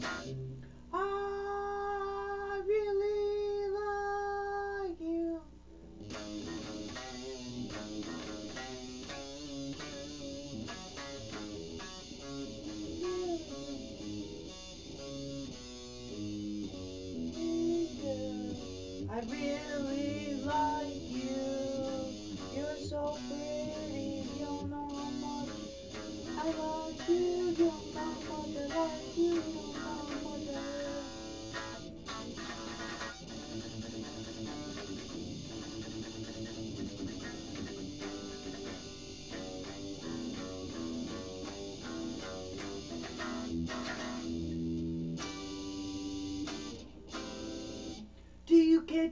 I really like you. I really like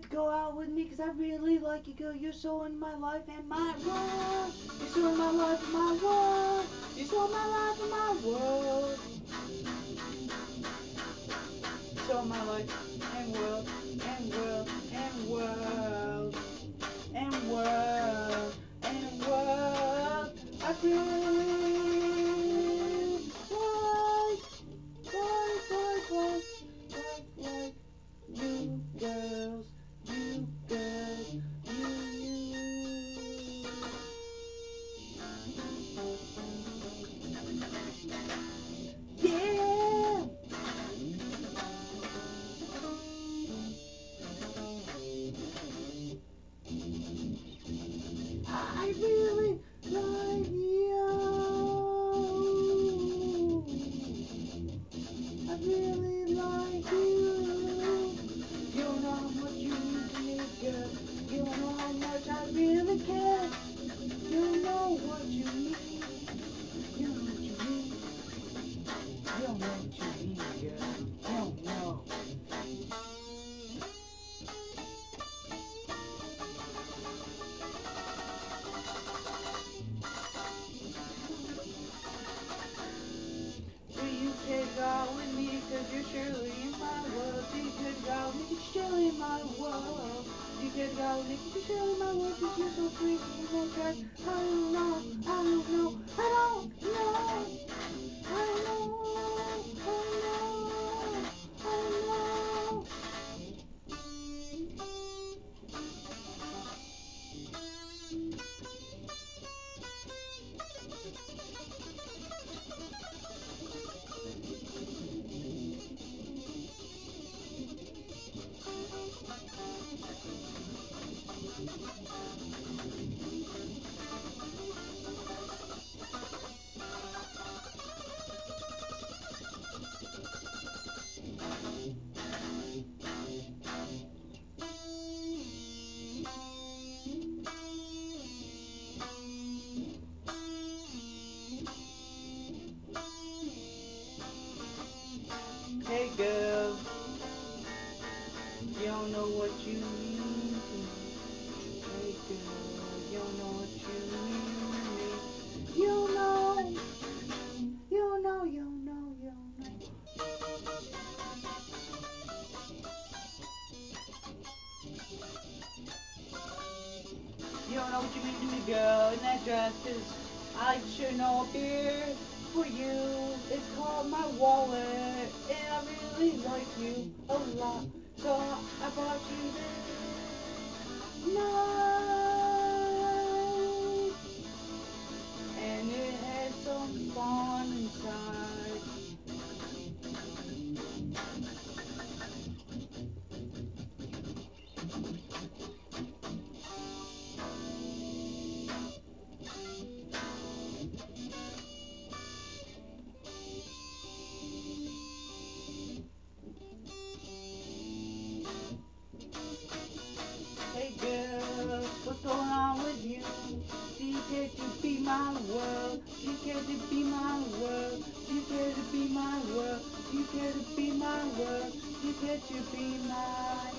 to go out with me because I really like you, girl. You're so in my life and my world. You're so in my life and my world. You're so in my life and my world. So in my life and world and world and world and world You what you. You you with you're surely in my world. You me you're surely in my world. You with me you're surely in my you're so you I don't know, I don't know. I don't know, don't know what you mean to me. Hey girl, you don't know what you mean to me. You know, you know, you know, you know. You don't know what you mean to me, girl, in that dress, cause I sure know a for you. It's called my wallet, and I really like you a lot. So I bought you ready to be my world, You care to be my world, You care to be my world, You care to be my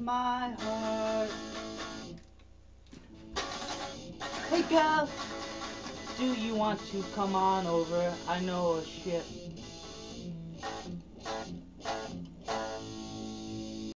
my heart. Hey girl, do you want to come on over? I know a ship